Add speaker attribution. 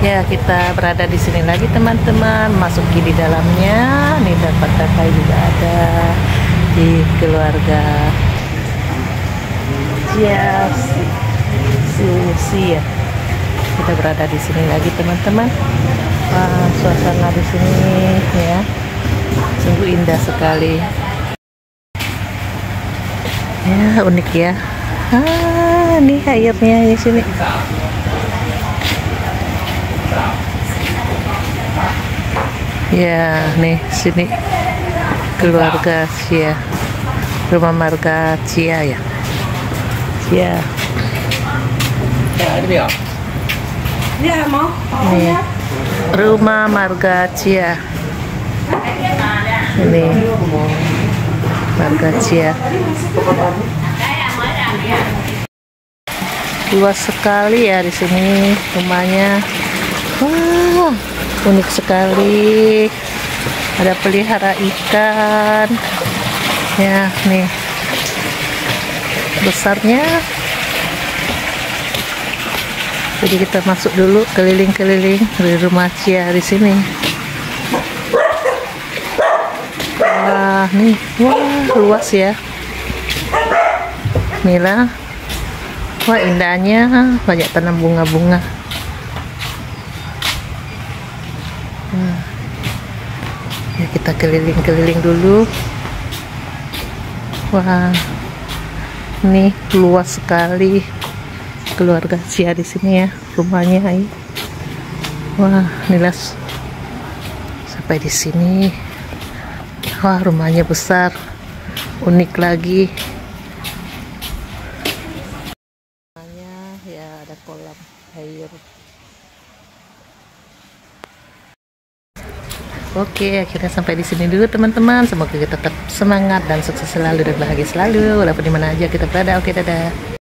Speaker 1: Ya, kita berada di sini lagi teman-teman. Masuki di dalamnya. Nih dapat kakak juga ada di keluarga. Ya, si, si, ya. Kita berada di sini lagi teman-teman. Wah, suasana di sini ya. Sungguh indah sekali. Ya, unik ya. Ah, ini airnya di sini. Ya, nih sini keluarga Cia. Rumah marga Cia ya. Cia.
Speaker 2: Dạ mau.
Speaker 1: Nih. Rumah marga Cia. Ini marga Cia. Luas sekali ya di sini rumahnya. Wah, unik sekali. Ada pelihara ikan. Ya, nih. Besarnya. Jadi kita masuk dulu keliling-keliling di rumah Cia di sini. Wah, nih. Wah, luas ya. Inilah. Wah, indahnya banyak tanam bunga-bunga. Hmm. Ya, kita keliling-keliling dulu. Wah, ini luas sekali keluarga Cia di sini ya rumahnya ini. Wah, inilah s- sampai di sini. Wah, rumahnya besar, unik lagi. Rumahnya ya ada kolam air. Oke, akhirnya sampai di sini dulu teman-teman. Semoga kita tetap semangat dan sukses selalu dan bahagia selalu. Walaupun di mana aja kita berada. Oke, dadah.